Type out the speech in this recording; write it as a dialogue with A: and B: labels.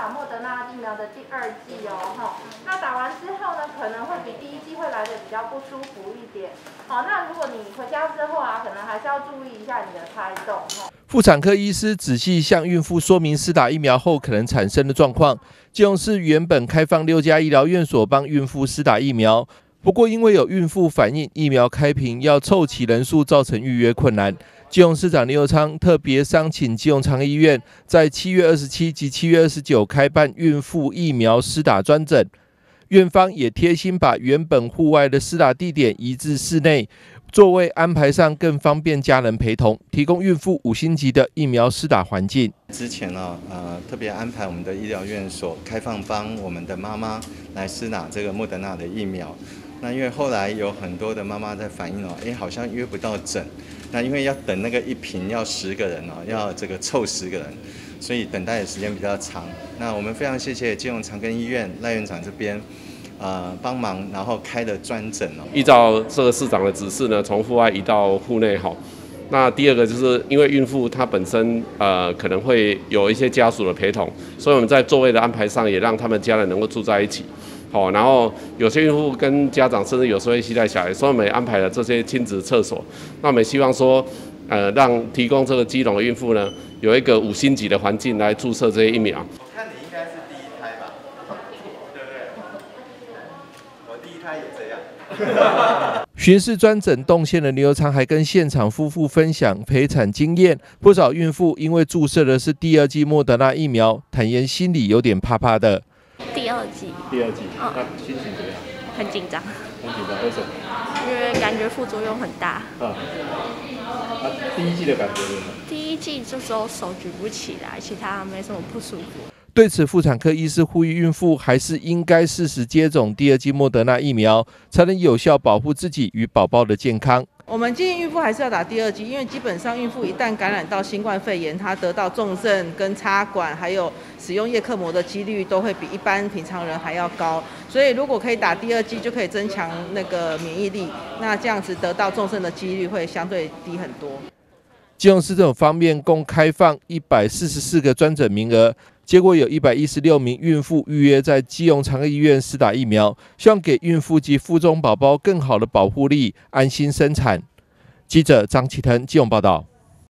A: 打莫德纳疫苗的第二剂哦，哈。那打完之后呢，可能会比第一剂会来的比较不舒服一点。好，那如果你回家之后啊，可能还是要注意一下你的胎动哈。
B: 妇产科医师仔细向孕妇说明施打疫苗后可能产生的状况。基隆市原本开放六家医疗院所帮孕妇施打疫苗，不过因为有孕妇反映疫苗开瓶要凑齐人数，造成预约困难。基隆市长林佑昌特别商请基隆长医院在七月二十七及七月二十九开办孕妇疫苗施打专诊，院方也贴心把原本户外的施打地点移至室内，座位安排上更方便家人陪同，提供孕妇五星级的疫苗施打环境。
C: 之前呢，呃，特别安排我们的医疗院所开放帮我们的妈妈来施打这个莫德纳的疫苗。那因为后来有很多的妈妈在反映哦，哎，好像约不到诊。那因为要等那个一瓶要十个人哦，要这个凑十个人，所以等待的时间比较长。那我们非常谢谢金融长庚医院赖院长这边，呃，帮忙然后开的专诊哦。
D: 依照这个市长的指示呢，从户外移到户内好。那第二个就是因为孕妇她本身呃可能会有一些家属的陪同，所以我们在座位的安排上也让他们家人能够住在一起。好，然后有些孕妇跟家长，甚至有时候会携带小孩，所以我们也安排了这些亲子厕所。那我们希望说，呃，让提供这个基隆的孕妇呢，有一个五星级的环境来注射这些疫苗。
C: 我看你应该是第一胎吧，对不对？我第一胎也这样。
B: 巡视专诊动线的刘昌还跟现场夫妇分享陪产经验，不少孕妇因为注射的是第二剂莫德纳疫苗，坦言心里有点怕怕的。
E: 第二季，
D: 第二季，那心情怎么样？
E: 很紧张，
D: 很紧张，为什么？
E: 因为感觉副作用很大。
D: 啊，那第一季的感觉如何？
E: 第一季这时候手举不起来，其他没什么不舒服。
B: 对此，妇产科医师呼吁孕妇还是应该适时接种第二剂莫德纳疫苗，才能有效保护自己与宝宝的健康。
F: 我们建议孕妇还是要打第二剂，因为基本上孕妇一旦感染到新冠肺炎，她得到重症跟插管，还有使用叶克膜的几率都会比一般平常人还要高。所以如果可以打第二剂，就可以增强那个免疫力，那这样子得到重症的几率会相对低很多。
B: 基隆市政府方面共开放一百四十四个专诊名额，结果有一百一十六名孕妇预约在基隆长庚医院施打疫苗，希望给孕妇及腹中宝宝更好的保护力，安心生产。记者张启腾基隆报道。